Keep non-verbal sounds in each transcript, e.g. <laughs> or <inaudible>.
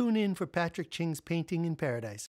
tune in for Patrick Ching's Painting in Paradise.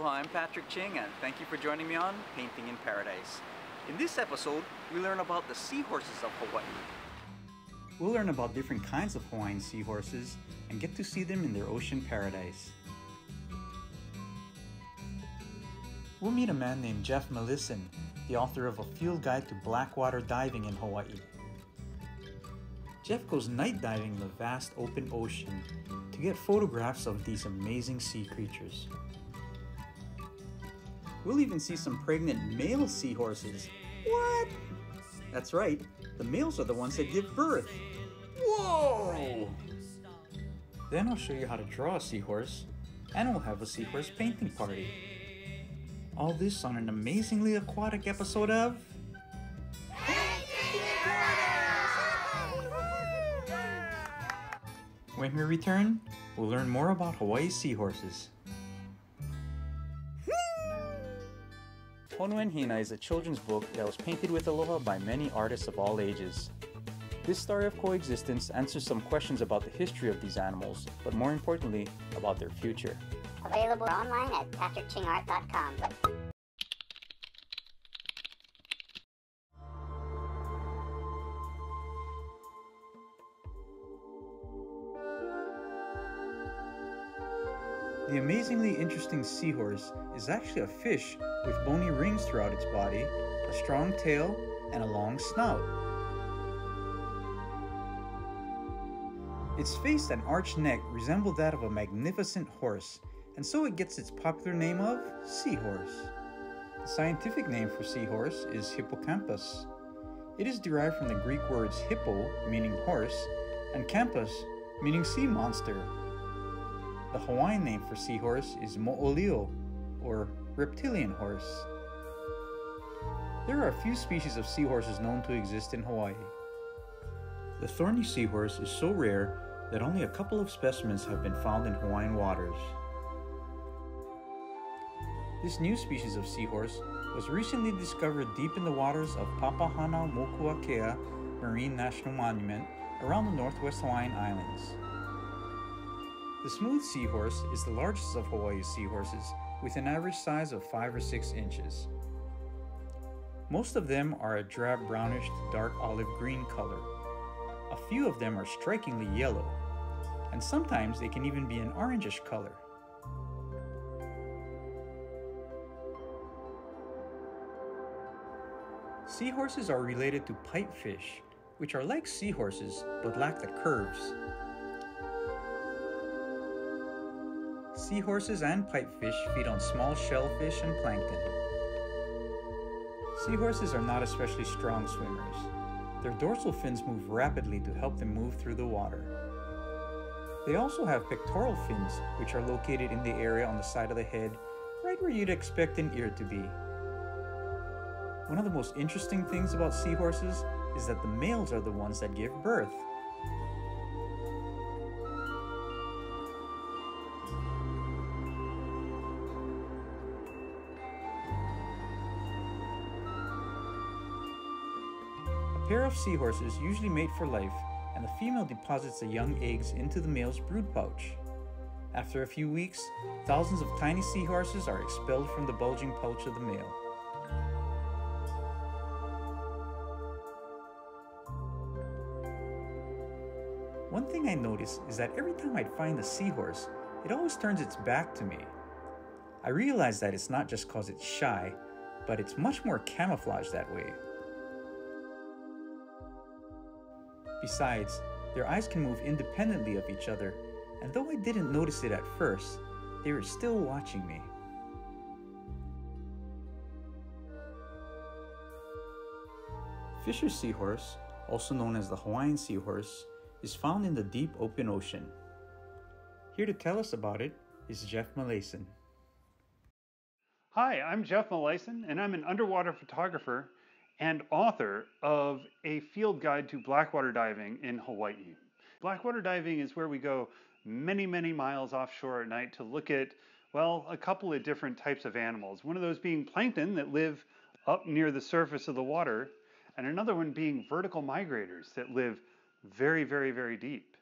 Aloha, I'm Patrick Ching and thank you for joining me on Painting in Paradise. In this episode, we learn about the seahorses of Hawaii. We'll learn about different kinds of Hawaiian seahorses and get to see them in their ocean paradise. We'll meet a man named Jeff Milisen, the author of A Field Guide to Blackwater Diving in Hawaii. Jeff goes night diving in the vast open ocean to get photographs of these amazing sea creatures. We'll even see some pregnant male seahorses. What? That's right, the males are the ones that give birth. Whoa! Then I'll show you how to draw a seahorse, and we'll have a seahorse painting party. All this on an amazingly aquatic episode of. When we return, we'll learn more about Hawaii's seahorses. Honuen Hina is a children's book that was painted with aloha by many artists of all ages. This story of coexistence answers some questions about the history of these animals, but more importantly, about their future. Available online at patrickchingart.com. The amazingly interesting seahorse is actually a fish with bony rings throughout its body, a strong tail, and a long snout. Its face and arched neck resemble that of a magnificent horse, and so it gets its popular name of seahorse. The scientific name for seahorse is hippocampus. It is derived from the Greek words hippo, meaning horse, and campus, meaning sea monster. The Hawaiian name for seahorse is mo'olio, or reptilian horse. There are a few species of seahorses known to exist in Hawaii. The thorny seahorse is so rare that only a couple of specimens have been found in Hawaiian waters. This new species of seahorse was recently discovered deep in the waters of Papahanaumokuakea Marine National Monument around the northwest Hawaiian Islands. The smooth seahorse is the largest of Hawaii's seahorses with an average size of 5 or 6 inches. Most of them are a drab brownish to dark olive green color. A few of them are strikingly yellow, and sometimes they can even be an orangish color. Seahorses are related to pipefish, which are like seahorses but lack the curves. Seahorses and pipefish feed on small shellfish and plankton. Seahorses are not especially strong swimmers. Their dorsal fins move rapidly to help them move through the water. They also have pectoral fins, which are located in the area on the side of the head, right where you'd expect an ear to be. One of the most interesting things about seahorses is that the males are the ones that give birth. Seahorses usually mate for life, and the female deposits the young eggs into the male's brood pouch. After a few weeks, thousands of tiny seahorses are expelled from the bulging pouch of the male. One thing I notice is that every time I'd find a seahorse, it always turns its back to me. I realize that it's not just cause it's shy, but it's much more camouflaged that way. Besides, their eyes can move independently of each other, and though I didn't notice it at first, they were still watching me. Fisher seahorse, also known as the Hawaiian seahorse, is found in the deep open ocean. Here to tell us about it is Jeff Milisen. Hi, I'm Jeff Milisen, and I'm an underwater photographer and author of a field guide to blackwater diving in Hawaii. Blackwater diving is where we go many, many miles offshore at night to look at, well, a couple of different types of animals. One of those being plankton that live up near the surface of the water, and another one being vertical migrators that live very, very, very deep,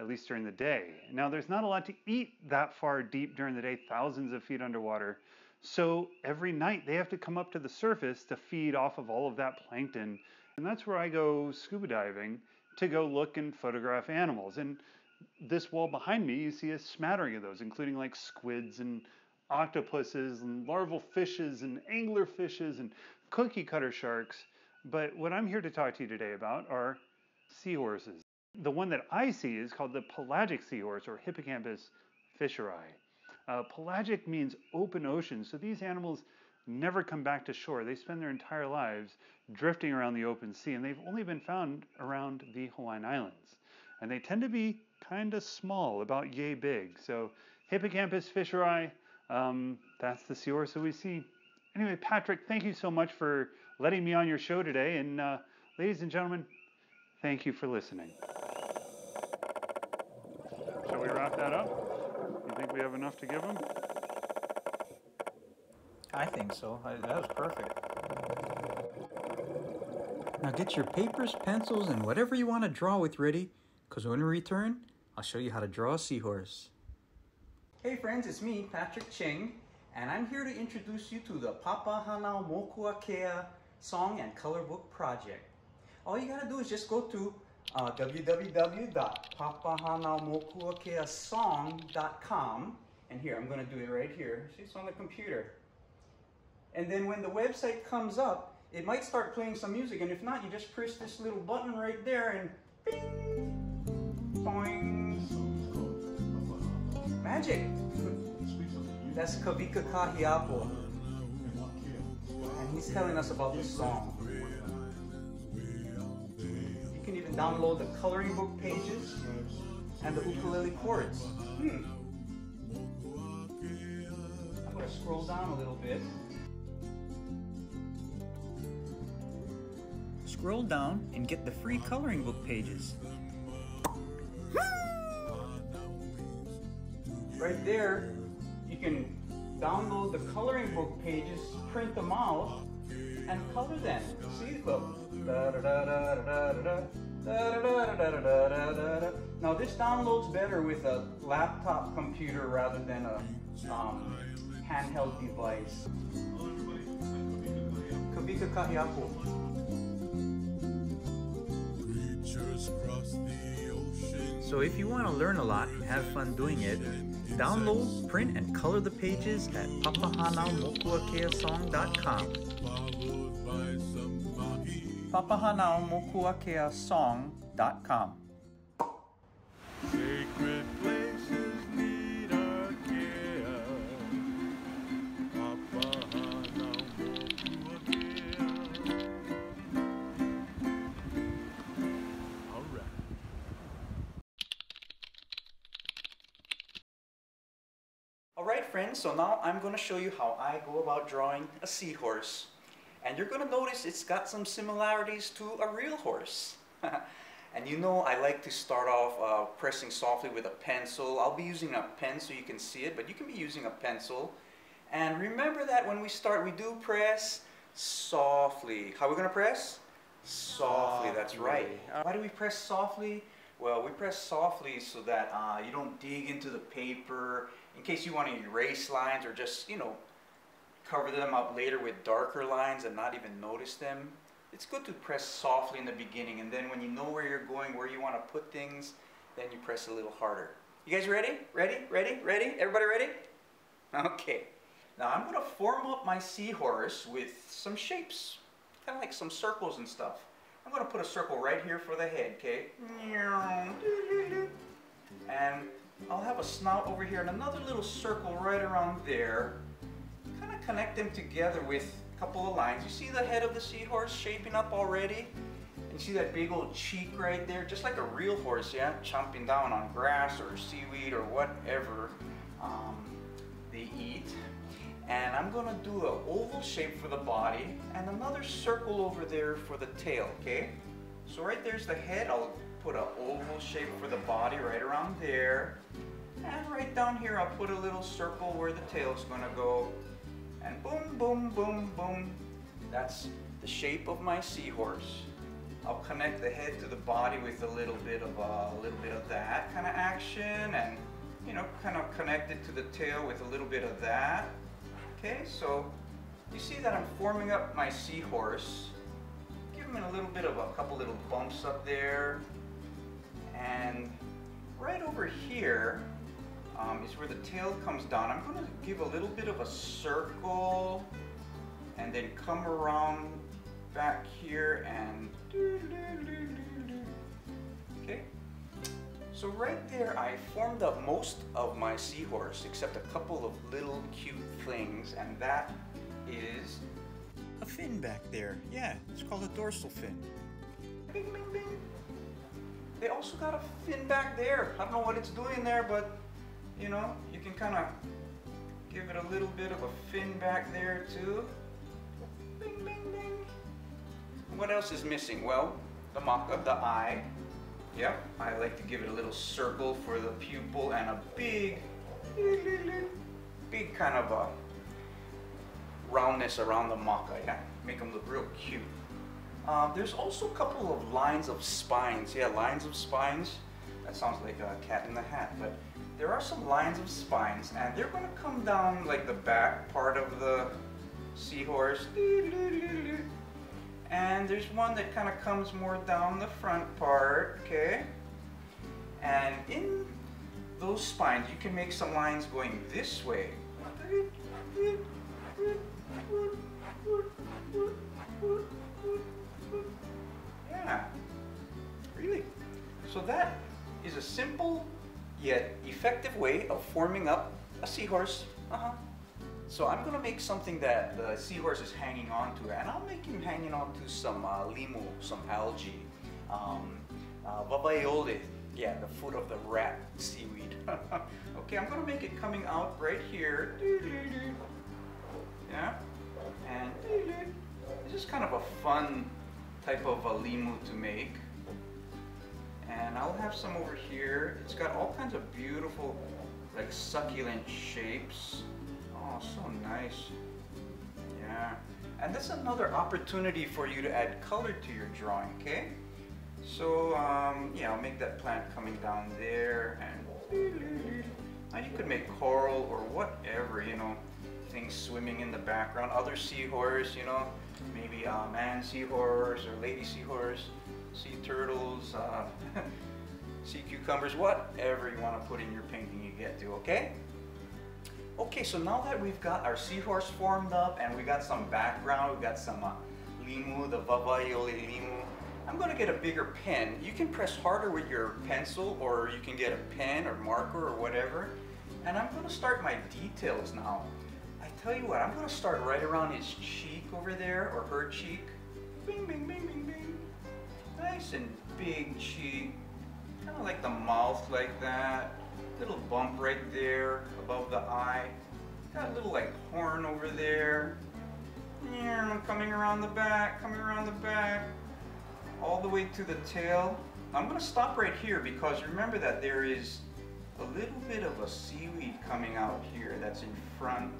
at least during the day. Now, there's not a lot to eat that far deep during the day, thousands of feet underwater. So every night they have to come up to the surface to feed off of all of that plankton. And that's where I go scuba diving to go look and photograph animals. And this wall behind me, you see a smattering of those, including like squids and octopuses and larval fishes and angler fishes and cookie cutter sharks. But what I'm here to talk to you today about are seahorses. The one that I see is called the pelagic seahorse or Hippocampus fisheri. Uh, pelagic means open ocean, so these animals never come back to shore. They spend their entire lives drifting around the open sea, and they've only been found around the Hawaiian Islands. And they tend to be kind of small, about yay big. So Hippocampus fisheri, um, that's the seahorse that we see. Anyway, Patrick, thank you so much for letting me on your show today. And uh, ladies and gentlemen, thank you for listening. Shall we wrap that up? You think we have enough to give them? I think so. I, that was perfect. Now get your papers, pencils, and whatever you want to draw with ready, because when we return, I'll show you how to draw a seahorse. Hey friends, it's me, Patrick Ching, and I'm here to introduce you to the Papa Papahanaumokuakea Song and Color Book Project. All you gotta do is just go to uh, and here, I'm gonna do it right here. See, it's on the computer. And then when the website comes up, it might start playing some music, and if not, you just press this little button right there and bing, boing. Magic. That's Kawika Kahiapo. And he's telling us about this song. Download the coloring book pages and the ukulele chords. Hmm. I'm going to scroll down a little bit. Scroll down and get the free coloring book pages. Right there, you can download the coloring book pages, print them out, and color them. See, look. Now this downloads better with a laptop computer rather than a um, handheld device. Kawika Kahiapo. So if you want to learn a lot and have fun doing it, download, print, and color the pages at papahanaomokuakeasong.com. papahanaomokuakeasong.com. Sacred places need our care. Papahanaumokuakea. All right. Alright friends, so now I'm going to show you how I go about drawing a seahorse. And you're going to notice it's got some similarities to a real horse. <laughs> and you know I like to start off uh, pressing softly with a pencil. I'll be using a pen so you can see it, but you can be using a pencil. And remember that when we start, we do press softly. How are we going to press? Softly, that's right. Why do we press softly? Well, we press softly so that uh, you don't dig into the paper in case you want to erase lines or just, you know, cover them up later with darker lines and not even notice them. It's good to press softly in the beginning and then when you know where you're going, where you want to put things, then you press a little harder. You guys ready? Ready? Ready? Ready? Everybody ready? Okay. Now I'm going to form up my seahorse with some shapes, kind of like some circles and stuff. I'm going to put a circle right here for the head, okay? And I'll have a snout over here and another little circle right around there. Connect them together with a couple of lines. You see the head of the seahorse shaping up already? And see that big old cheek right there? Just like a real horse, yeah? Chomping down on grass or seaweed or whatever um, they eat. And I'm gonna do an oval shape for the body and another circle over there for the tail, okay? So right there's the head. I'll put an oval shape for the body right around there. And right down here, I'll put a little circle where the tail's gonna go. And boom, boom, boom, boom. That's the shape of my seahorse. I'll connect the head to the body with a little bit of uh, a little bit of that kind of action, and you know, kind of connect it to the tail with a little bit of that. Okay, so you see that I'm forming up my seahorse. Give him a little bit of a couple little bumps up there, and right over here um, is where the tail comes down. I'm going to give a little bit of a circle and then come around back here and okay. So right there I formed up most of my seahorse except a couple of little cute things and that is a fin back there. Yeah, it's called a dorsal fin. Bing, bing, bing. They also got a fin back there. I don't know what it's doing there, but you know, you can kind of give it a little bit of a fin back there too. Bing, bing, bing. What else is missing? Well, the maka of the eye. Yep, I like to give it a little circle for the pupil and a big, big kind of a roundness around the maca, yeah? Make them look real cute. Um, there's also a couple of lines of spines. Yeah, lines of spines. That sounds like a cat in the hat, but there are some lines of spines and they're going to come down like the back part of the seahorse. And there's one that kind of comes more down the front part, okay? And in those spines, you can make some lines going this way. Yeah, really. So that is a simple yet effective way of forming up a seahorse. Uh-huh. So I'm gonna make something that the seahorse is hanging on to, and I'll make him hanging on to some uh, limu, some algae, um, uh, yeah, the foot of the rat seaweed. <laughs> okay, I'm gonna make it coming out right here. <laughs> Yeah, and this is kind of a fun type of a limu to make. And I'll have some over here. It's got all kinds of beautiful, like succulent shapes. Oh, so nice. Yeah. And that's another opportunity for you to add color to your drawing, okay? So, um, yeah, I'll make that plant coming down there and now you could make coral or whatever, you know, things swimming in the background, other seahorse, you know, maybe a man seahorse or lady seahorse, sea turtles, uh, <laughs> sea cucumbers, whatever you want to put in your painting you get to, okay? Okay, so now that we've got our seahorse formed up and we got some background, we've got some uh, limu, the vavaeole limu, I'm going to get a bigger pen. You can press harder with your pencil or you can get a pen or marker or whatever. And I'm going to start my details now. I tell you what, I'm going to start right around his cheek over there or her cheek. Bing, bing, bing, bing, bing. Nice and big cheek. Kind of like the mouth like that. Little bump right there above the eye. Got a little like horn over there. Yeah, coming around the back, coming around the back. All the way to the tail. I'm going to stop right here because remember that there is a little bit of a seaweed coming out here that's in front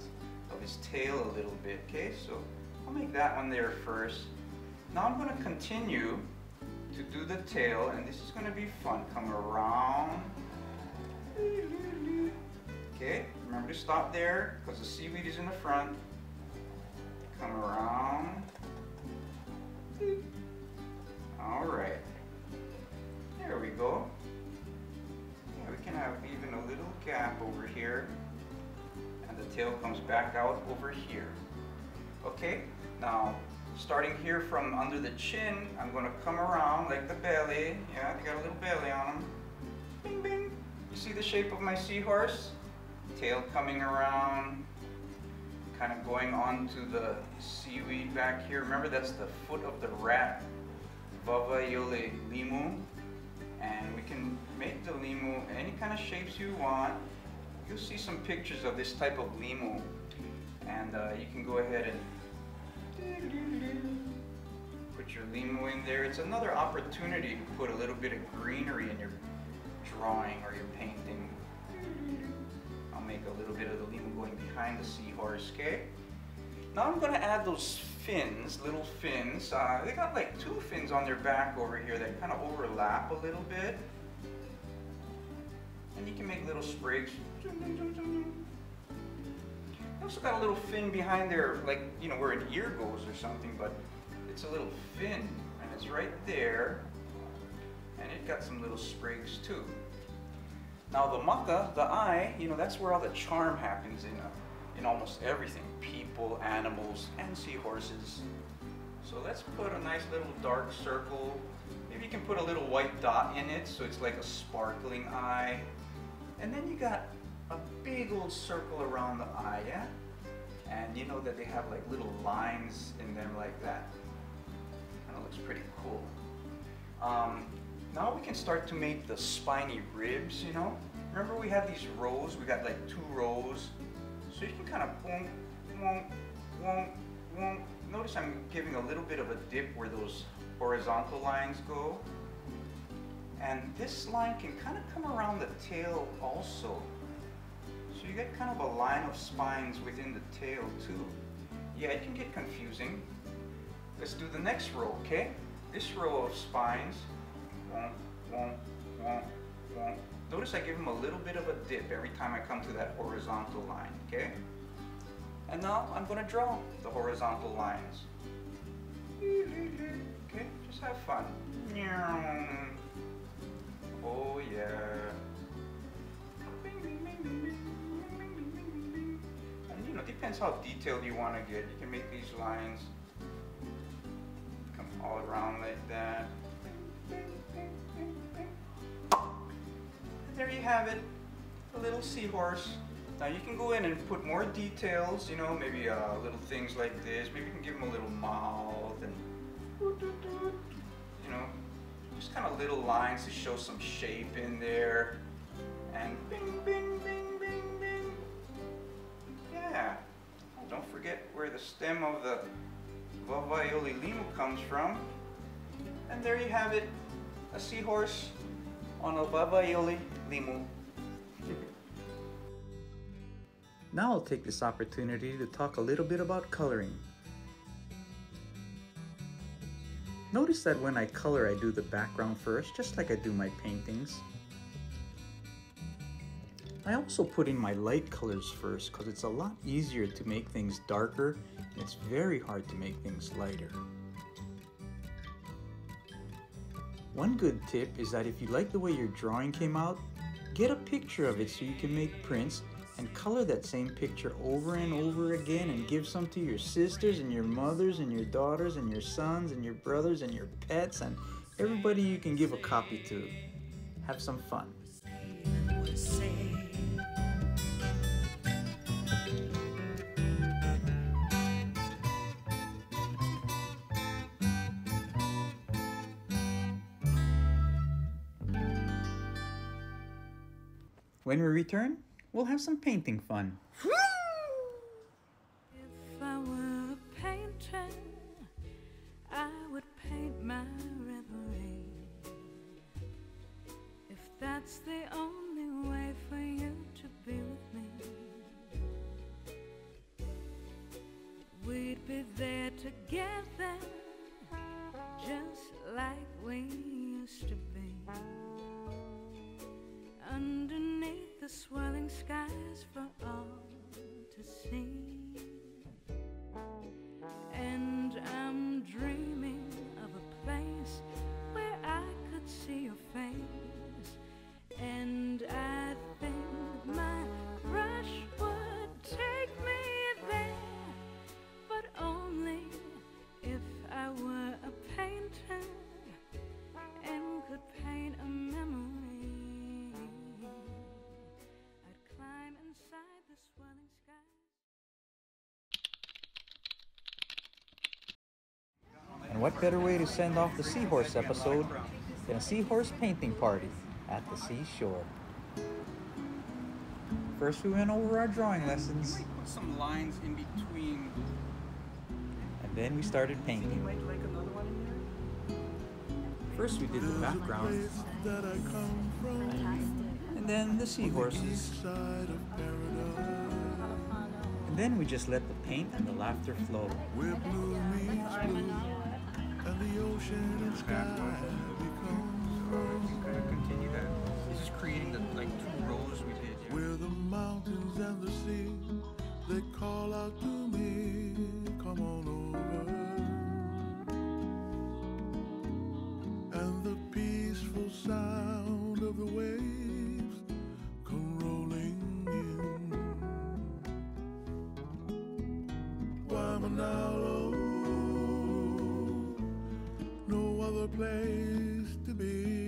of his tail a little bit. Okay, so I'll make that one there first. Now I'm going to continue to do the tail and this is going to be fun. Come around. Okay, remember to stop there because the seaweed is in the front. Come around. All right. There we go. Yeah, we can have even a little gap over here and the tail comes back out over here. Okay, now starting here from under the chin, I'm going to come around like the belly. Yeah, they got a little belly on them. Bing, bing. You see the shape of my seahorse? Tail coming around, kind of going onto the seaweed back here. Remember, that's the foot of the rat, Vavaiole limu. And we can make the limu any kind of shapes you want. You'll see some pictures of this type of limu. And uh, you can go ahead and put your limo in there. It's another opportunity to put a little bit of greenery in your drawing or your painting. I'll make a little bit of the limo going behind the seahorse, okay? Now I'm gonna add those fins, little fins. Uh, they got like two fins on their back over here that kind of overlap a little bit. And you can make little sprigs. They also got a little fin behind there, like, you know, where an ear goes or something, but it's a little fin, and it's right there. And it got some little sprigs too. Now the maka, the eye, you know, that's where all the charm happens in, uh, in almost everything. People, animals, and seahorses. So let's put a nice little dark circle. Maybe you can put a little white dot in it so it's like a sparkling eye. And then you got a big old circle around the eye, yeah? And you know that they have like little lines in them like that. And it looks pretty cool. Um, now we can start to make the spiny ribs, you know? Remember we have these rows, we got like two rows. So you can kind of boom, boom, boom, boom. Notice I'm giving a little bit of a dip where those horizontal lines go. And this line can kind of come around the tail also. So you get kind of a line of spines within the tail too. Yeah, it can get confusing. Let's do the next row, okay? This row of spines. Notice I give them a little bit of a dip every time I come to that horizontal line, okay? And now I'm gonna draw the horizontal lines. Okay, just have fun. Oh yeah. Know, depends how detailed you want to get. You can make these lines come all around like that. And there you have it, a little seahorse. Now you can go in and put more details, you know, maybe uh, little things like this. Maybe you can give them a little mouth and, you know, just kind of little lines to show some shape in there. And bing, bing, the stem of the Vavaioli limu comes from. And there you have it, a seahorse on a Vavaioli limu. <laughs> now I'll take this opportunity to talk a little bit about coloring. Notice that when I color, I do the background first, just like I do my paintings. I also put in my light colors first because it's a lot easier to make things darker and it's very hard to make things lighter. One good tip is that if you like the way your drawing came out, get a picture of it so you can make prints and color that same picture over and over again and give some to your sisters and your mothers and your daughters and your sons and your brothers and your pets and everybody you can give a copy to. Have some fun. When we return, we'll have some painting fun. If I were a painter, I would paint my reverie. If that's the only what better way to send off the seahorse episode than a seahorse painting party at the seashore? First, we went over our drawing lessons, Put some lines in between. and then we started painting. First, we did the background, and then the seahorses. And then we just let the paint and the laughter flow. Gonna continue that. This is creating the like two rows we did. Yeah. Where the mountains and the sea, they call out to me, come on over. And the peaceful sound of the waves come rolling in. Waimanalo, no other place to be.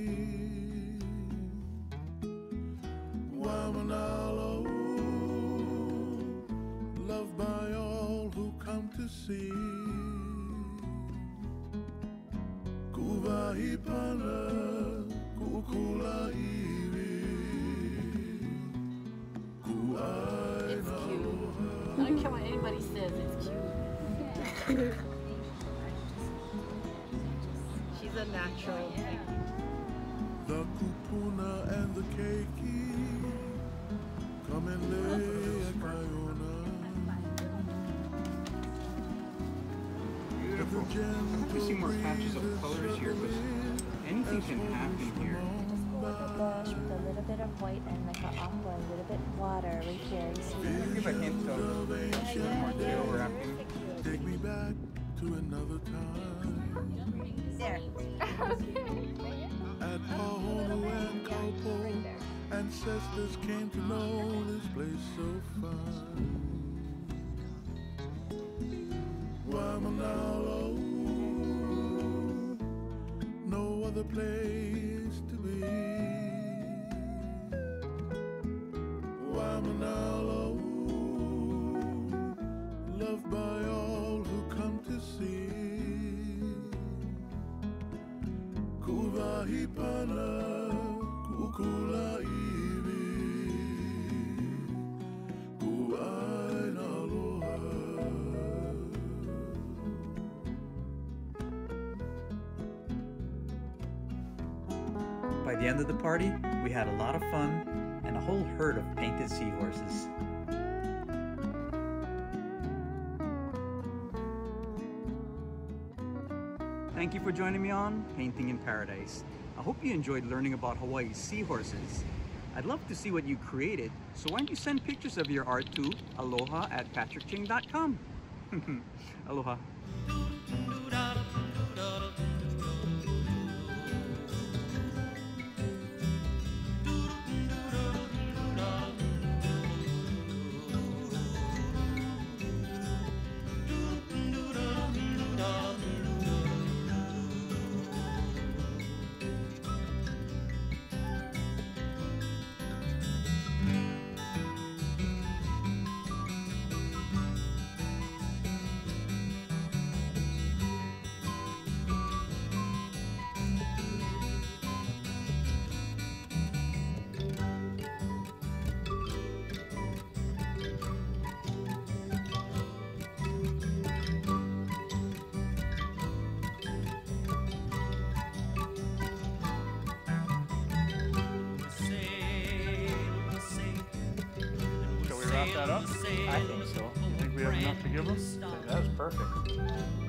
Natural. The kupuna and the keiki, come and lay oh, at Kaiona. Beautiful. I hope we see more patches of colors here because anything can happen here. With a bush with a little bit of white and like an aqua, a little bit water right here. You see? Give a hint of more tail wrapping. Take me back to another time. There. At Pahono and Kaupo, ancestors came to know this place so fine. Waimanalo, no other place to be. Waimanalo, By the end of the party, we had a lot of fun and a whole herd of painted seahorses. Thank you for joining me on Painting in Paradise. I hope you enjoyed learning about Hawaii's seahorses. I'd love to see what you created, so why don't you send pictures of your art to aloha at patrickching.com. <laughs> aloha. Wrap that up? I think so. You think we have enough to give them? That was perfect.